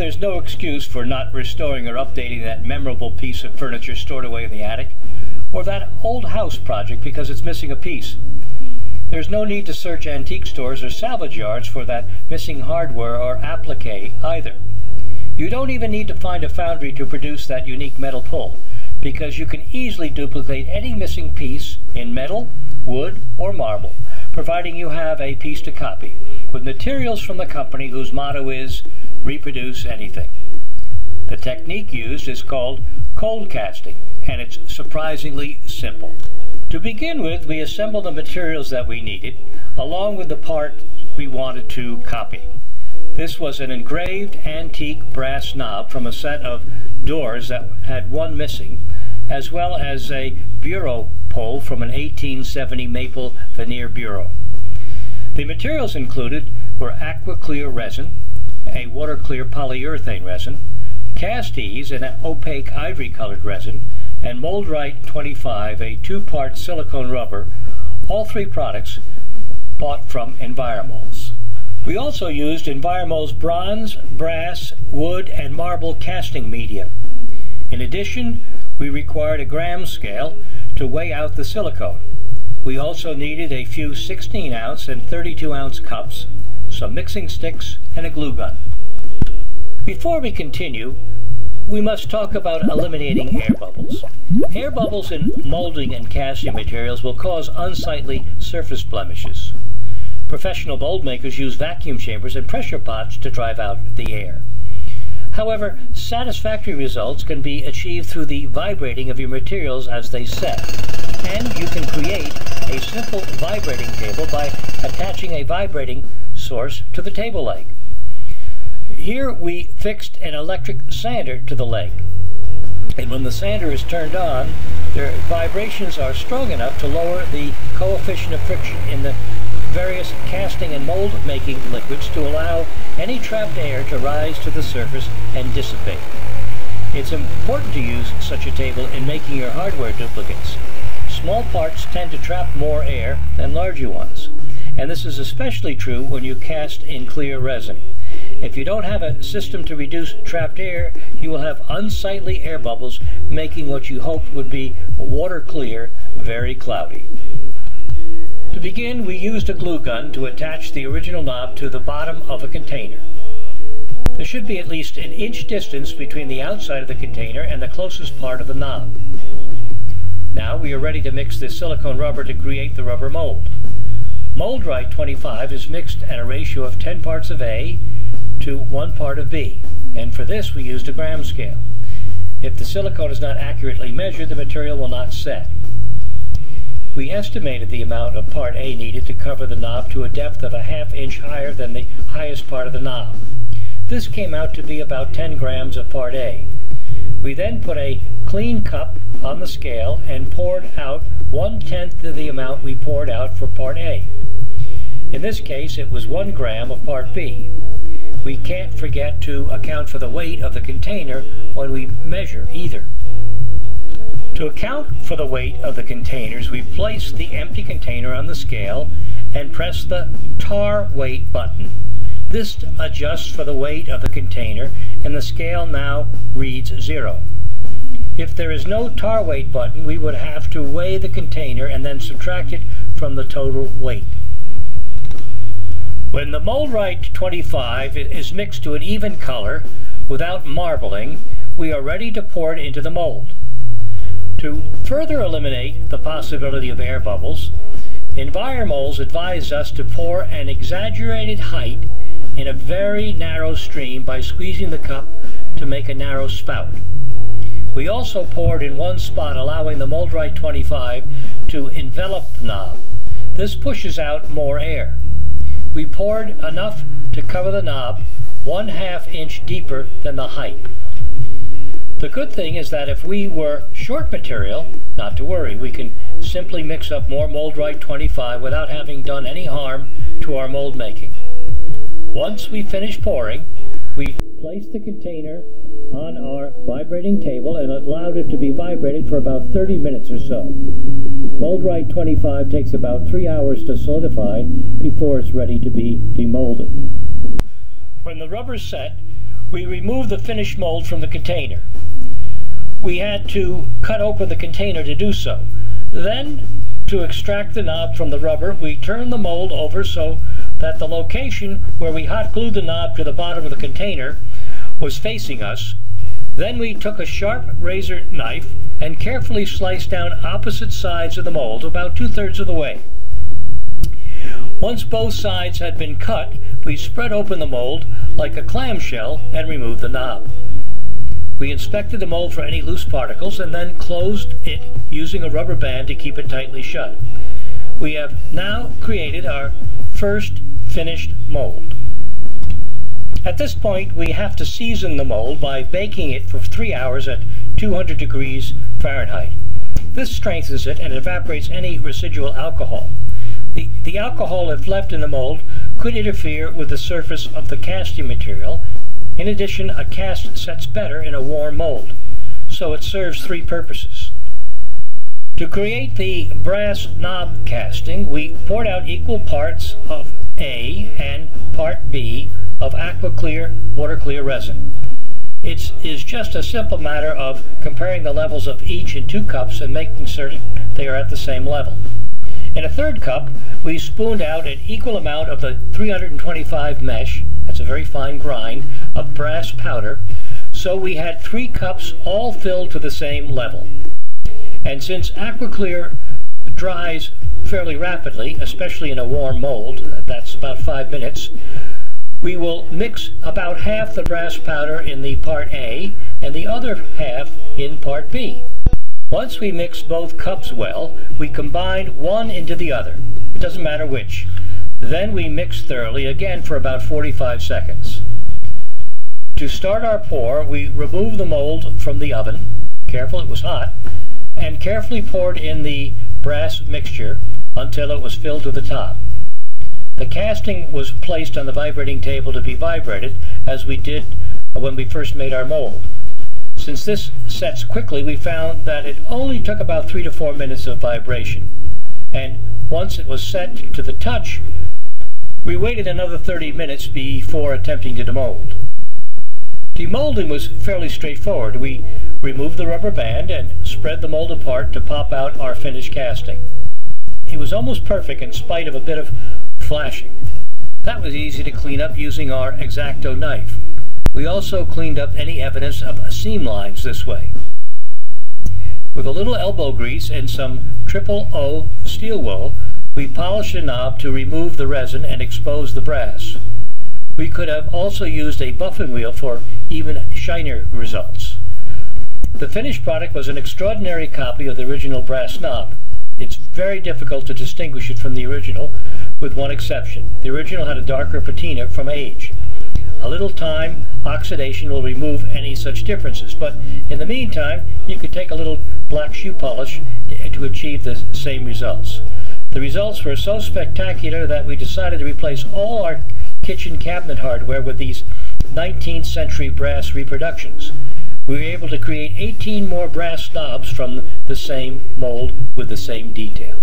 There's no excuse for not restoring or updating that memorable piece of furniture stored away in the attic, or that old house project because it's missing a piece. There's no need to search antique stores or salvage yards for that missing hardware or applique either. You don't even need to find a foundry to produce that unique metal pull, because you can easily duplicate any missing piece in metal, wood, or marble, providing you have a piece to copy, with materials from the company whose motto is reproduce anything. The technique used is called cold casting, and it's surprisingly simple. To begin with, we assembled the materials that we needed, along with the part we wanted to copy. This was an engraved antique brass knob from a set of doors that had one missing, as well as a bureau pole from an 1870 maple veneer bureau. The materials included were aqua clear resin, a water clear polyurethane resin, Castise, an opaque ivory colored resin, and Mold-Rite 25, a two-part silicone rubber, all three products bought from EnvironMolds. We also used EnvironMolds bronze, brass, wood, and marble casting media. In addition, we required a gram scale to weigh out the silicone. We also needed a few 16 ounce and 32 ounce cups, some mixing sticks, and a glue gun. Before we continue, we must talk about eliminating air bubbles. Air bubbles in molding and casting materials will cause unsightly surface blemishes. Professional mold makers use vacuum chambers and pressure pots to drive out the air. However, satisfactory results can be achieved through the vibrating of your materials as they set. And you can create a simple vibrating table by attaching a vibrating source to the table leg. Here we fixed an electric sander to the leg. And when the sander is turned on, the vibrations are strong enough to lower the coefficient of friction in the various casting and mold making liquids to allow any trapped air to rise to the surface and dissipate. It's important to use such a table in making your hardware duplicates. Small parts tend to trap more air than larger ones, and this is especially true when you cast in clear resin. If you don't have a system to reduce trapped air, you will have unsightly air bubbles, making what you hoped would be water clear very cloudy. To begin, we used a glue gun to attach the original knob to the bottom of a container. There should be at least an inch distance between the outside of the container and the closest part of the knob. Now we are ready to mix the silicone rubber to create the rubber mold. Mold-Rite 25 is mixed at a ratio of 10 parts of A to one part of B, and for this we used a gram scale. If the silicone is not accurately measured, the material will not set. We estimated the amount of part A needed to cover the knob to a depth of a half inch higher than the highest part of the knob. This came out to be about 10 grams of part A. We then put a clean cup on the scale and poured out one-tenth of the amount we poured out for part A. In this case, it was one gram of part B we can't forget to account for the weight of the container when we measure either. To account for the weight of the containers, we place the empty container on the scale and press the tare weight button. This adjusts for the weight of the container and the scale now reads zero. If there is no tare weight button, we would have to weigh the container and then subtract it from the total weight. When the Mold-Rite 25 is mixed to an even color without marbling, we are ready to pour it into the mold. To further eliminate the possibility of air bubbles, EnvironMolds advised us to pour an exaggerated height in a very narrow stream by squeezing the cup to make a narrow spout. We also poured in one spot allowing the Mold-Rite 25 to envelop the knob. This pushes out more air we poured enough to cover the knob one half inch deeper than the height. The good thing is that if we were short material, not to worry, we can simply mix up more Mold-Rite 25 without having done any harm to our mold making. Once we finish pouring, we place the container on our vibrating table and allowed it to be vibrated for about 30 minutes or so. Mold-Rite 25 takes about three hours to solidify before it's ready to be demolded. When the rubber's set, we remove the finished mold from the container. We had to cut open the container to do so. Then, to extract the knob from the rubber, we turn the mold over so that the location where we hot glued the knob to the bottom of the container was facing us. Then we took a sharp razor knife and carefully sliced down opposite sides of the mold about two-thirds of the way. Once both sides had been cut, we spread open the mold like a clamshell and removed the knob. We inspected the mold for any loose particles and then closed it using a rubber band to keep it tightly shut. We have now created our first finished mold. At this point, we have to season the mold by baking it for three hours at 200 degrees Fahrenheit. This strengthens it and evaporates any residual alcohol. The, the alcohol, if left in the mold, could interfere with the surface of the casting material. In addition, a cast sets better in a warm mold, so it serves three purposes. To create the brass knob casting, we poured out equal parts of A and part B of AquaClear water clear resin. It is just a simple matter of comparing the levels of each in two cups and making certain they are at the same level. In a third cup, we spooned out an equal amount of the 325 mesh, that's a very fine grind, of brass powder, so we had three cups all filled to the same level. And since AquaClear dries fairly rapidly, especially in a warm mold, that's about five minutes, we will mix about half the brass powder in the part A and the other half in part B. Once we mix both cups well, we combine one into the other. It doesn't matter which. Then we mix thoroughly again for about 45 seconds. To start our pour, we remove the mold from the oven. Careful, it was hot. And carefully poured in the brass mixture until it was filled to the top. The casting was placed on the vibrating table to be vibrated, as we did when we first made our mold. Since this sets quickly, we found that it only took about three to four minutes of vibration. And once it was set to the touch, we waited another 30 minutes before attempting to demold. Demolding was fairly straightforward. We removed the rubber band and spread the mold apart to pop out our finished casting. It was almost perfect in spite of a bit of flashing. That was easy to clean up using our X-Acto knife. We also cleaned up any evidence of seam lines this way. With a little elbow grease and some triple O steel wool, we polished the knob to remove the resin and expose the brass. We could have also used a buffing wheel for even shinier results. The finished product was an extraordinary copy of the original brass knob. It's very difficult to distinguish it from the original, with one exception. The original had a darker patina from age. A little time, oxidation will remove any such differences, but in the meantime, you could take a little black shoe polish to achieve the same results. The results were so spectacular that we decided to replace all our kitchen cabinet hardware with these 19th century brass reproductions. We were able to create 18 more brass knobs from the same mold with the same detail.